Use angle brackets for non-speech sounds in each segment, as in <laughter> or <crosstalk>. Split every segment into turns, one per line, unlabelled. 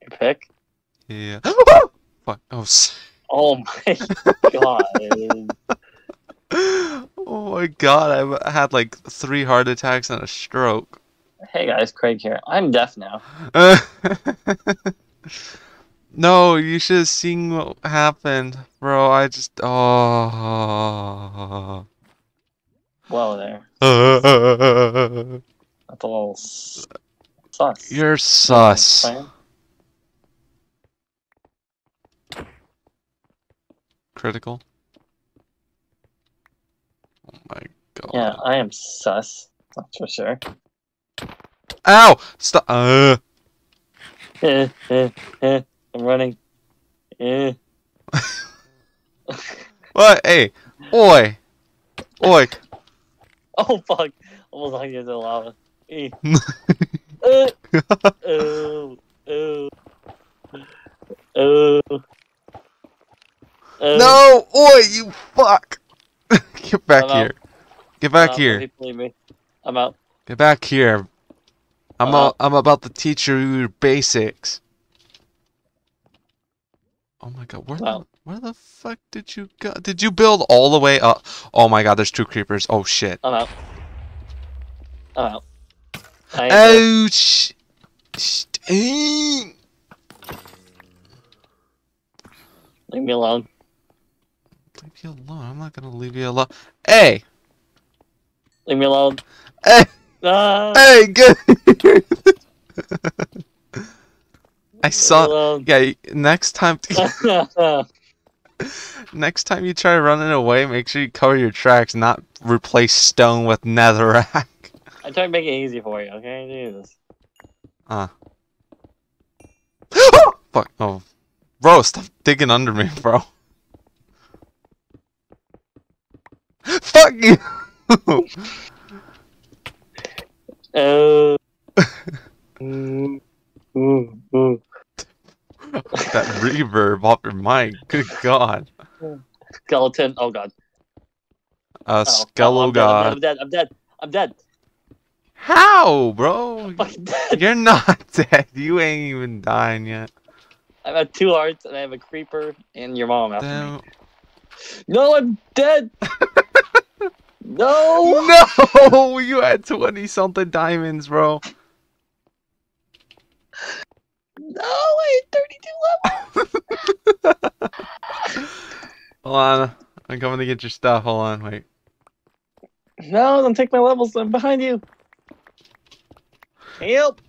Your pick?
Yeah. <gasps> Fuck. Oh, <laughs>
Oh my god.
oh my god, I've had like three heart attacks and a stroke.
hey guys, Craig here. I'm deaf now. <laughs>
no, you should have seen what happened, bro. I just oh.
Whoa there. <laughs> That's a little s- sus.
You're sus.
Fine.
Critical. Oh my god.
Yeah, I am sus. That's for sure.
Ow! Stop. Uh.
Eh, eh, eh. I'm running. Eh. <laughs>
What? Hey, oi, oi. <laughs>
Oh fuck! Almost you into the lava. Eh. Eh. <laughs> <laughs> Oh, oh, oh.
No, oi, you fuck. Get back
I'm out.
here. Get back
Uh,
here.
I'm out.
Get back here. I'm
Uh-oh.
a, I'm about to teach you your basics. Oh my god, where the. Where the fuck did you go? Did you build all the way up? Oh my god, there's two creepers. Oh shit.
I'm out. I'm out. I.
Oh sh.
Leave me alone.
Leave you alone. I'm not gonna leave you alone. Hey,
Leave me alone.
hey,
Ah,
hey, good. <laughs> I saw. Yeah, next time. <laughs> <laughs> <laughs> Next time you try running away, make sure you cover your tracks, not replace stone with netherrack. <laughs>
I tried to make it easy for you, okay? Jesus. <gasps>
Fuck. Oh. Bro, stop digging under me, bro. <laughs> Fuck you!
Oh. Mm, mm, mm.
That reverb off your mic. Good god.
Skeleton. Oh god.
Uh,
Oh,
Skello
I'm dead,
god.
I'm dead. I'm dead. I'm dead.
How, bro?
I'm fucking dead.
You're not <laughs> dead. You ain't even dying yet.
I've had two hearts and I have a creeper and your mom after me. No, I'm dead. <laughs> no.
No! <laughs> You had 20 something diamonds, bro.
No, I had 32 levels. <laughs>
Hold on. I'm coming to get your stuff. Hold on. Wait.
No, don't take my levels. I'm behind you. Help.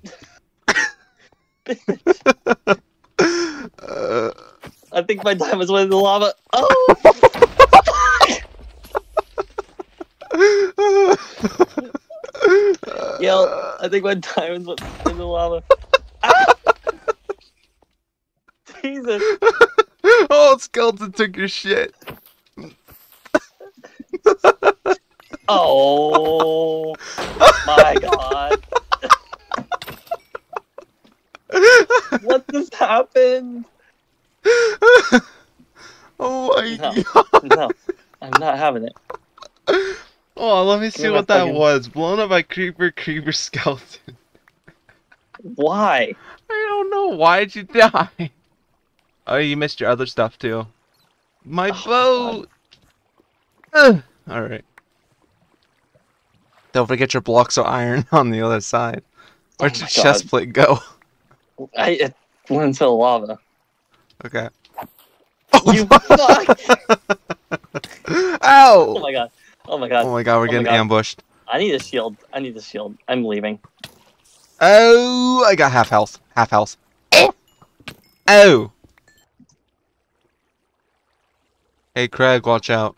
Uh, <laughs>
I think my diamonds went in the lava. Oh. <laughs> Yo, I think my diamonds went in the lava. Jesus. <laughs>
oh, skeleton took your shit. <laughs>
Oh my god. <laughs> What just happened?
oh my
No.
god.
No, I'm not having it.
Oh, let me see
me
what that
fucking-
was. Blown up by creeper, creeper, skeleton.
Why?
I don't know. Why'd you die? Oh, you missed your other stuff too. My
Oh,
boat. All right. Don't forget your blocks of iron <laughs> on the other side. Where'd
Oh
your chest plate go?
I it went into the lava.
Okay.
You oh, fuck! <laughs> Oh
Ow!
my god. Oh my god.
Oh my god, we're
Oh
getting
God.
ambushed.
I need a shield. I need a shield. I'm leaving.
Oh, I got half health. Half health. Oh. Hey, Craig, watch out.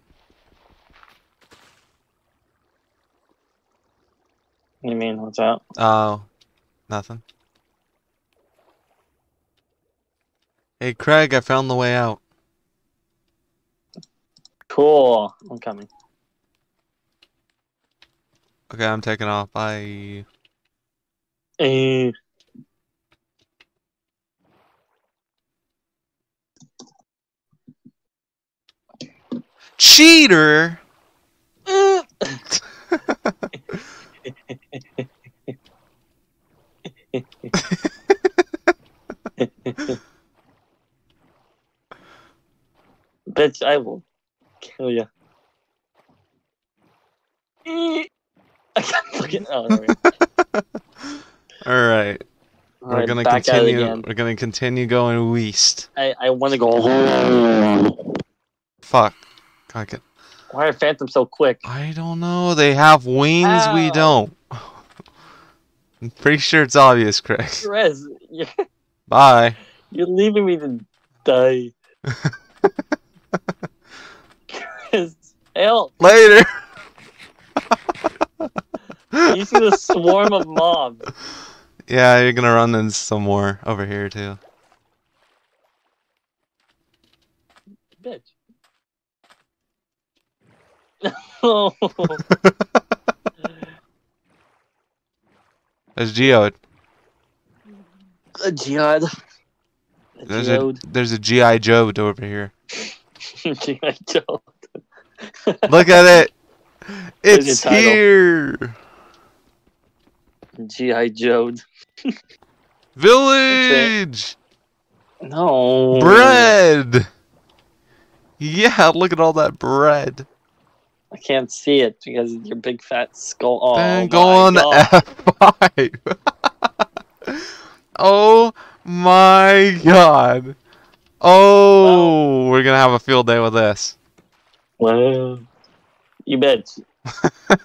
You mean? What's out?
Oh, nothing. Hey, Craig, I found the way out.
Cool. I'm coming.
Okay, I'm taking off. Bye. Cheater.
Bitch, I will kill you. I can't fucking. Oh.
All right. All we're
right,
gonna continue. We're gonna continue going west.
I I want to go.
Fuck. God, get-
Why are phantoms so quick?
I don't know. They have wings. We don't. <laughs> I'm pretty sure it's obvious, Craig.
Rez, you're,
Bye.
you're leaving me to die. <laughs> Chris, help!
Later. <laughs>
You see the swarm of mobs.
Yeah, you're gonna run into some more over here too.
Bitch. Oh,
There's Geode.
a. A
There's a
geode.
there's a GI Joe over here. <laughs>
G.I. Joe.
Look at it. <laughs> It's here.
G.I. Joe.
Village.
No.
Bread. Yeah, look at all that bread.
I can't see it because of your big fat skull. Oh,
then go on
God.
F5. <laughs> oh my god. Oh, we're gonna have a field day with this.
Well, you bitch. you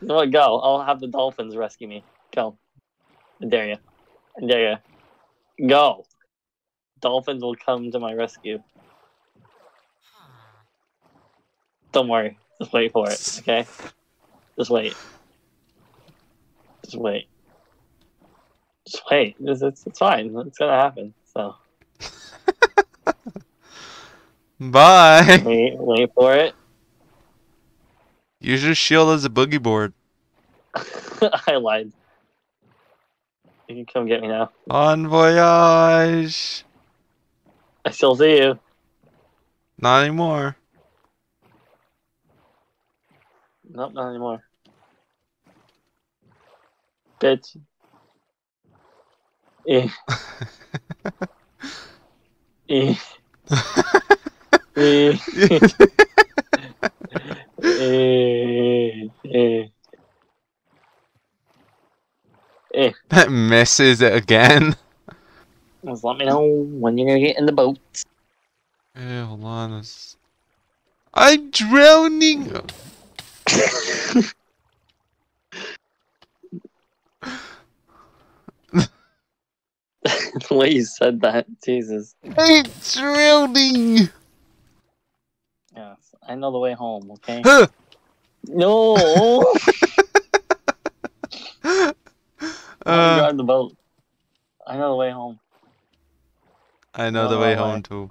know what? Go. I'll have the dolphins rescue me. Go. I dare you. I dare you. Go. Dolphins will come to my rescue. Don't worry. Just wait for it. <laughs> Okay. Just wait. Just wait. Just wait. It's, it's, it's fine. It's gonna happen. So <laughs>
Bye.
wait. Wait for it.
Use your shield as a boogie board. <laughs>
I lied. You can come get me now.
Bon voyage.
I still see you.
Not anymore.
Nope, not anymore. Bitch. <laughs> Eh. Eh. Eh. Eh. Eh. Eh.
that misses it again.
Just let me know when you're gonna get in the boat.
Hey, hold on. I'm drowning.
The way you said that, Jesus.
I'm drowning.
Yes, I know the way home, okay? No! <laughs> Let me
Uh,
the boat. I know the way home.
I know
No,
the way. home too.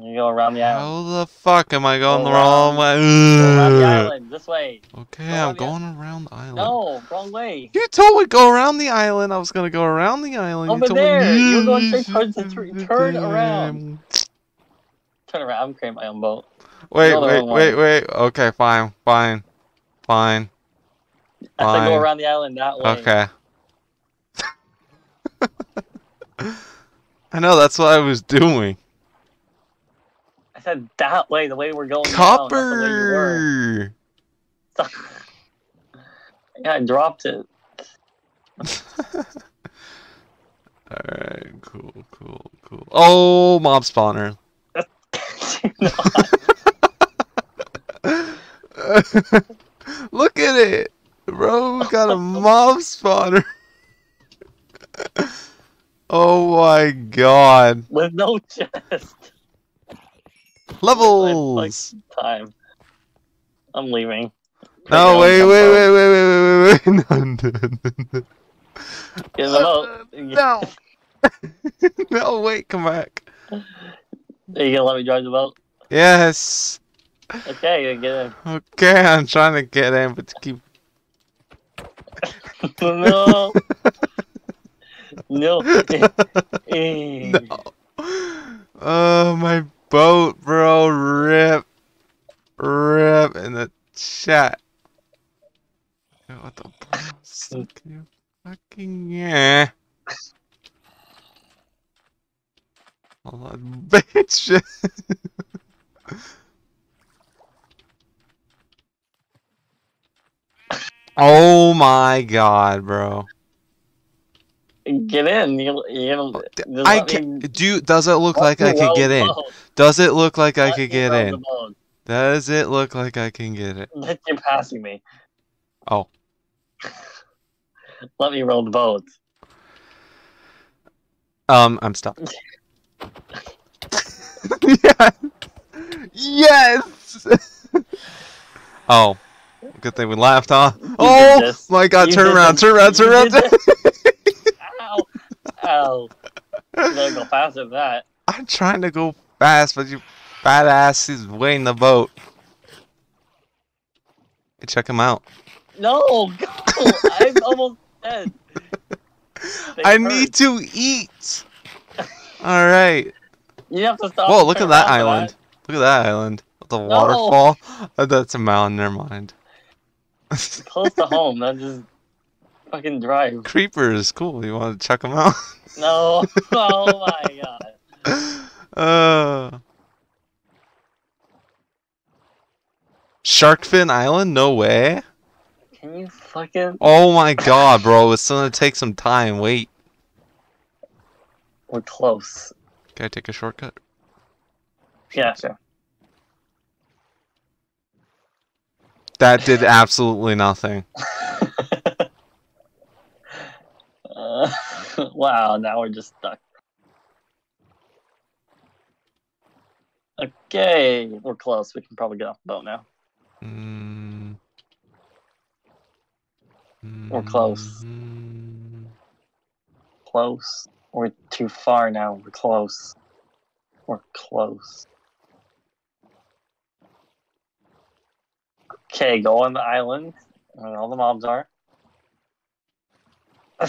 You go around the island.
How the fuck am I going
Go
the wrong
Go around the island, this way.
Okay,
Go
I'm
around the
going around the island.
No, wrong way.
You told me go around the island. I was gonna go around the island.
Over
you told
there.
Me,
You were going straight towards the tree. Turn around. Turn around. I'm creating my own boat.
Wait,
Go
wait, wait, wait. Okay, fine, fine, fine. <laughs>
I said
Fine.
go around the island that way.
Okay. <laughs> I know that's what I was doing.
Said that way, the way we're going now, not the way you were.
Copper. <laughs>
yeah, I dropped it. <laughs>
Alright, cool, cool, cool. Oh, mob spawner. <laughs> Look at it, bro. We got a mob spawner. oh my god.
With no chest. <laughs>
Levels.
Time. I'm leaving.
No,
Create
wait,
my
wait,
own
wait, wait, wait, wait, wait, wait. <laughs> No, no, no, no.
boat. Get in the boat.
No. <laughs> no, wait, come back.
Are you gonna let me drive the boat?
Yes.
Okay, then get in.
Okay, I'm trying to get in, but to keep.
no. no.
No. Oh, my boat, bro. Rip. Rip in the chat. Yo, What the fuck? you fucking yeah. Hold on, <laughs> bitch. oh my god, bro.
Get in. You, you
I can do does it look like I could
roll
get in?
boat.
Does it look like I could get in? Does it look like I can get it? <laughs>
Let you passing me.
Oh. <laughs>
Let me roll the boat.
Um, I'm stuck. yeah. <laughs> Yes. oh, good thing we laughed, huh?
did
Oh my God!
You
Turn around! Turn around! Turn around! turn-
Ow! Ow! You gotta go faster than that.
I'm trying to go fast, but you badass is way in the boat. Hey, check him out.
No, go! <laughs> I'm almost dead. <laughs> They
I
hurt.
need to eat. All right.
You have to stop.
Whoa! Look at that island. Look at that island. The
No.
waterfall. Oh, <laughs> that's a mountain. Never mind.
that. Close to home. Then just fucking drive.
Creepers. Cool. You want to check them out?
No. Oh my god.
uh. Sharkfin Island? No way.
Can you fucking?
Oh my god, bro. It's gonna take some time. Wait.
We're close.
Can I take a shortcut?
Yeah, sure.
That did absolutely nothing. <laughs>
Uh, <laughs> wow, now we're just stuck. Okay, we're close. We can probably get off the boat now.
Mm.
We're close.
Mm.
Close. We're too far now. We're close. We're close. Okay, go on the island where all the mobs are. <laughs>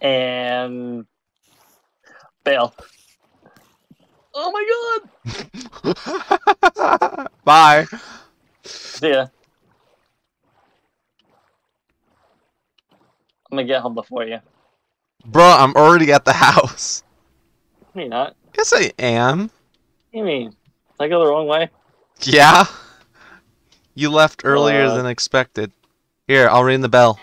and bail. Oh my god! <laughs> <laughs>
Bye.
See ya. I'm gonna get home before you.
Bro, I'm already at the house.
No, you're not.
Yes, I am.
What do you mean? Did I go the wrong way?
Yeah. You left earlier
Uh.
than expected. Here, I'll ring the bell.